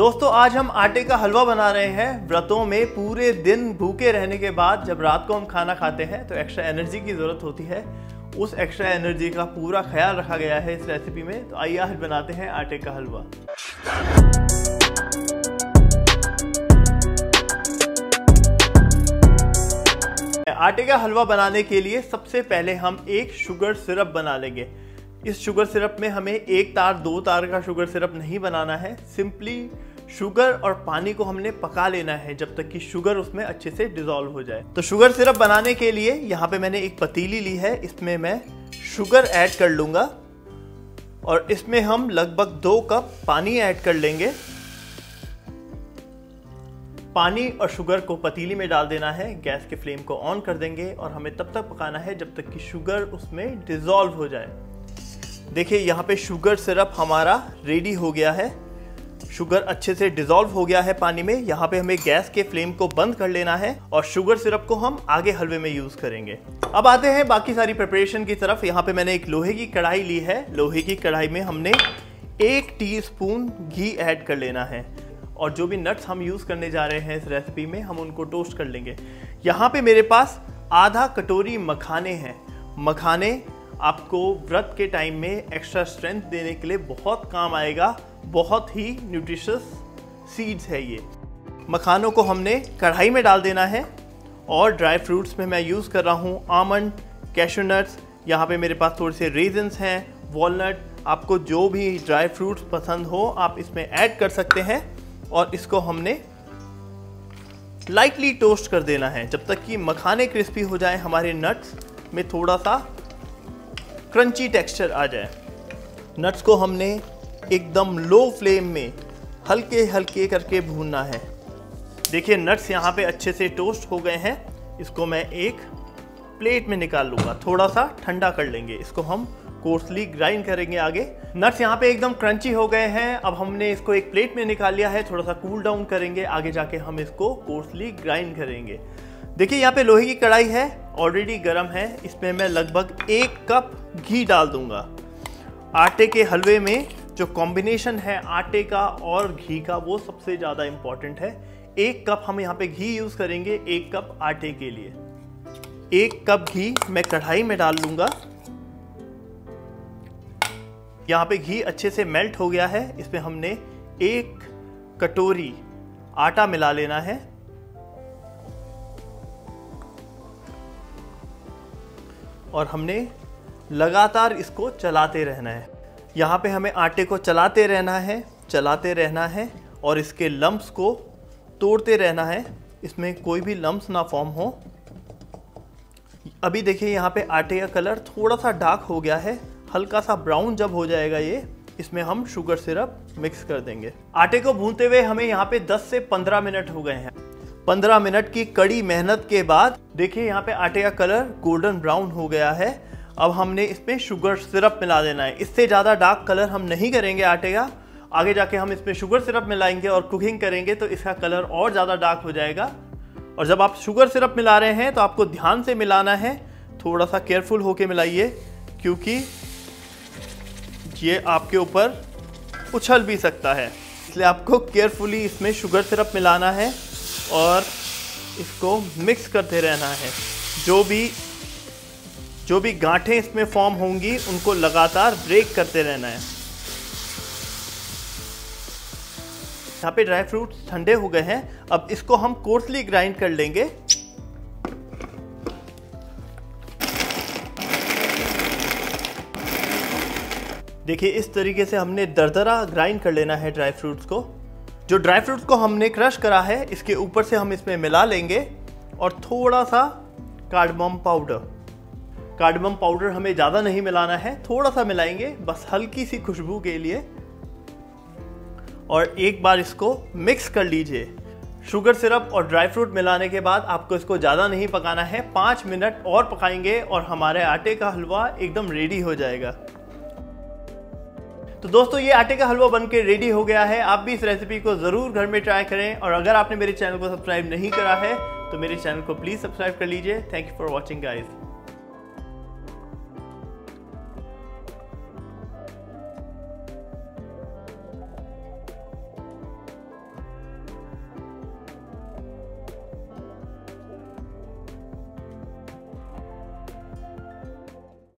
दोस्तों, आज हम आटे का हलवा बना रहे हैं। व्रतों में पूरे दिन भूखे रहने के बाद जब रात को हम खाना खाते हैं तो एक्स्ट्रा एनर्जी की ज़रूरत होती है। उस एक्स्ट्रा एनर्जी का पूरा ख्याल रखा गया है इस रेसिपी में। तो आइए आज बनाते हैं आटे का हलवा। आटे का हलवा बनाने के लिए सबसे पहले हम एक शुगर सिरप बना लेंगे। इस शुगर सिरप में हमें एक तार, दो तार का शुगर सिरप नहीं बनाना है। सिंपली शुगर और पानी को हमने पका लेना है जब तक कि शुगर उसमें अच्छे से डिजोल्व हो जाए। तो शुगर सिरप बनाने के लिए यहाँ पे मैंने एक पतीली ली है, इसमें मैं शुगर ऐड कर लूँगा और इसमें हम लगभग दो कप पानी ऐड कर लेंगे। पानी और शुगर को पतीली में डाल देना है, गैस के फ्लेम को ऑन कर देंगे और हमें तब तक पकाना है जब तक कि शुगर उसमें डिजोल्व हो जाए। देखिए, यहाँ पे शुगर सिरप हमारा रेडी हो गया है। शुगर अच्छे से डिजोल्व हो गया है पानी में, यहाँ पे हमें गैस के फ्लेम को बंद कर लेना है और शुगर सिरप को हम आगे हलवे में यूज़ करेंगे। अब आते हैं बाकी सारी प्रिपरेशन की तरफ़। यहाँ पे मैंने एक लोहे की कढ़ाई ली है। लोहे की कढ़ाई में हमने एक टीस्पून घी ऐड कर लेना है। और जो भी नट्स हम यूज़ करने जा रहे हैं इस रेसिपी में, हम उनको टोस्ट कर लेंगे। यहाँ पे मेरे पास आधा कटोरी मखाने हैं। मखाने आपको व्रत के टाइम में एक्स्ट्रा स्ट्रेंथ देने के लिए बहुत काम आएगा, बहुत ही न्यूट्रिशियस सीड्स है ये। मखानों को हमने कढ़ाई में डाल देना है और ड्राई फ्रूट्स में मैं यूज़ कर रहा हूँ आमंड कैशू नट्स यहाँ पे मेरे पास थोड़े से रेजन्स हैं वॉलनट आपको जो भी ड्राई फ्रूट्स पसंद हो, आप इसमें ऐड कर सकते हैं और इसको हमने लाइटली टोस्ट कर देना है। जब तक कि मखाने क्रिस्पी हो जाए हमारे नट्स में थोड़ा सा क्रंची टेक्सचर आ जाए। नट्स को हमने एकदम लो फ्लेम में हल्के हल्के करके भूनना है। देखिए, नट्स यहाँ पे अच्छे से टोस्ट हो गए हैं। इसको मैं एक प्लेट में निकाल लूँगा। थोड़ा सा ठंडा कर लेंगे। इसको हम कोर्सली ग्राइंड करेंगे आगे। नट्स यहाँ पे एकदम क्रंची हो गए हैं। अब हमने इसको एक प्लेट में निकाल लिया है। थोड़ा सा कूल डाउन करेंगे। आगे जाके हम इसको कोर्सली ग्राइंड करेंगे। देखिए, यहाँ पे लोहे की कढ़ाई है। ऑलरेडी गर्म है, इसमें मैं लगभग एक कप घी डाल दूँगा। आटे के हलवे में जो कॉम्बिनेशन है आटे का और घी का, वो सबसे ज़्यादा इंपॉर्टेंट है। एक कप हम यहाँ पे घी यूज़ करेंगे, एक कप आटे के लिए। एक कप घी मैं कढ़ाई में डाल लूँगा यहाँ पे घी अच्छे से मेल्ट हो गया है, इसमें हमने एक कटोरी आटा मिला लेना है। और हमने लगातार इसको चलाते रहना है। यहाँ पे हमें आटे को चलाते रहना है, चलाते रहना है और इसके लम्ब्स को तोड़ते रहना है। इसमें कोई भी लम्ब्स ना फॉर्म हो। अभी देखिए यहाँ पे आटे का कलर थोड़ा सा डार्क हो गया है हल्का सा ब्राउन जब हो जाएगा ये, इसमें हम शुगर सिरप मिक्स कर देंगे। आटे को भूनते हुए हमें यहाँ पे 10 से 15 मिनट हो गए हैं। 15 मिनट की कड़ी मेहनत के बाद, देखिए यहाँ पे आटे का कलर गोल्डन ब्राउन हो गया है। अब हमने इसमें शुगर सिरप मिला देना है। इससे ज़्यादा डार्क कलर हम नहीं करेंगे आटे का। आगे जाके हम इसमें शुगर सिरप मिलाएँगे और कुकिंग करेंगे तो इसका कलर और ज़्यादा डार्क हो जाएगा। और जब आप शुगर सिरप मिला रहे हैं तो आपको ध्यान से मिलाना है। थोड़ा सा केयरफुल होके मिलाइए, क्योंकि ये आपके ऊपर उछल भी सकता है। इसलिए आपको केयरफुली इसमें शुगर सिरप मिलाना है। और इसको मिक्स करते रहना है। जो भी जो भी गांठें इसमें फॉर्म होंगी, उनको लगातार ब्रेक करते रहना है। यहाँ पे ड्राई फ्रूट ठंडे हो गए हैं। अब इसको हम कोर्सली ग्राइंड कर लेंगे। देखिए, इस तरीके से हमने दरदरा ग्राइंड कर लेना है ड्राई फ्रूट्स को। जो ड्राई फ्रूट्स को हमने क्रश करा है, इसके ऊपर से हम इसमें मिला लेंगे और थोड़ा सा कार्डमम पाउडर। कार्डमम पाउडर हमें ज़्यादा नहीं मिलाना है थोड़ा सा मिलाएँगे, बस हल्की सी खुशबू के लिए। और एक बार इसको मिक्स कर लीजिए। शुगर सिरप और ड्राई फ्रूट मिलाने के बाद आपको इसको ज़्यादा नहीं पकाना है, पाँच मिनट और पकाएँगे और हमारे आटे का हलवा एकदम रेडी हो जाएगा। तो दोस्तों, ये आटे का हलवा बनके रेडी हो गया है। आप भी इस रेसिपी को ज़रूर घर में ट्राई करें और अगर आपने मेरे चैनल को सब्सक्राइब नहीं करा है तो मेरे चैनल को प्लीज़ सब्सक्राइब कर लीजिए। Thank you for watching guys